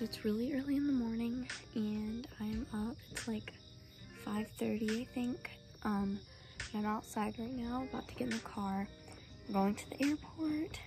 so it's really early in the morning and I'm up. It's like 5.30 I think. Um, I'm outside right now, about to get in the car. Going to the airport.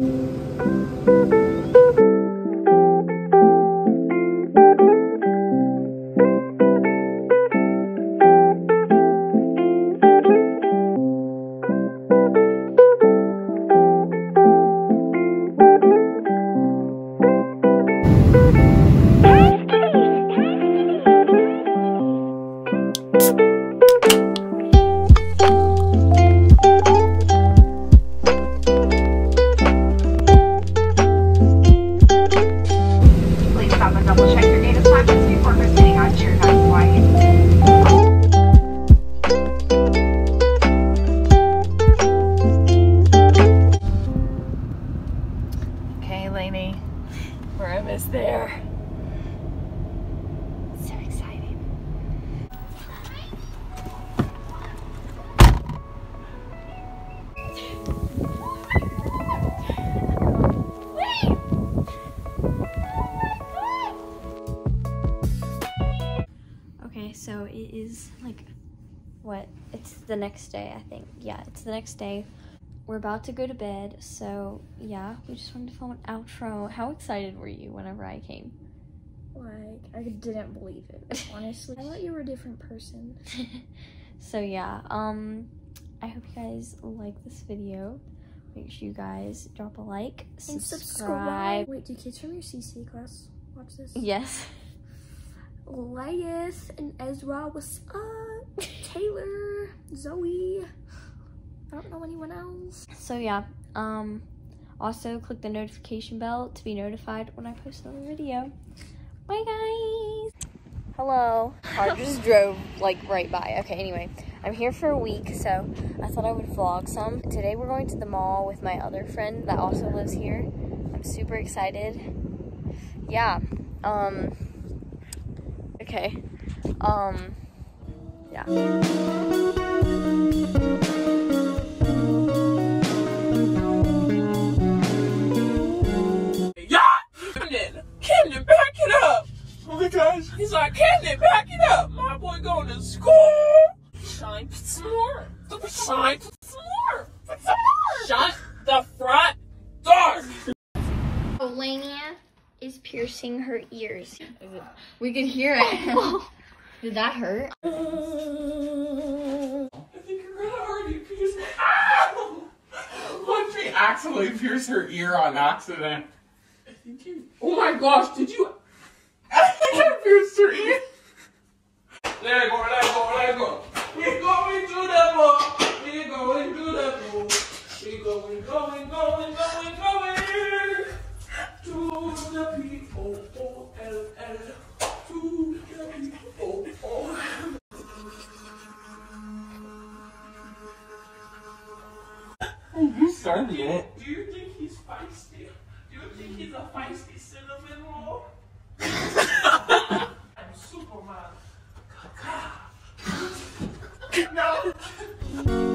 Please Okay, Laney, we're almost there. So excited. Okay, so it is like what? It's the next day, I think. Yeah, it's the next day. We're about to go to bed, so yeah, we just wanted to film an outro. How excited were you whenever I came? Like, I didn't believe it, honestly. I thought you were a different person. so yeah, um, I hope you guys like this video. Make sure you guys drop a like, And subscribe. Wait, do kids from your CC class watch this? Yes. Elias and Ezra, what's up? Taylor, Zoe. I don't know anyone else. So yeah, um, also click the notification bell to be notified when I post another video. Bye guys. Hello. Car just drove like right by. Okay, anyway, I'm here for a week, so I thought I would vlog some. Today we're going to the mall with my other friend that also lives here. I'm super excited. Yeah. Um. Okay. Um. Yeah. Yeah! Shine, put some more! Put some more! Put some more! Shut the front door! Olania is piercing her ears. We could hear it. Did that hurt? I think you're gonna already pierce Ow! What if accidentally pierce her ear on accident? I think you. Oh my gosh, did you? I think I pierced her ear. Let go, let go, let go. We're going to the mall. We're going to the mall. We're going, going, going, going, going to the P O O L L. To the P O O. You started it. Do you think he's feisty? Do you think he's a feisty cinnamon roll? I'm Superman. no.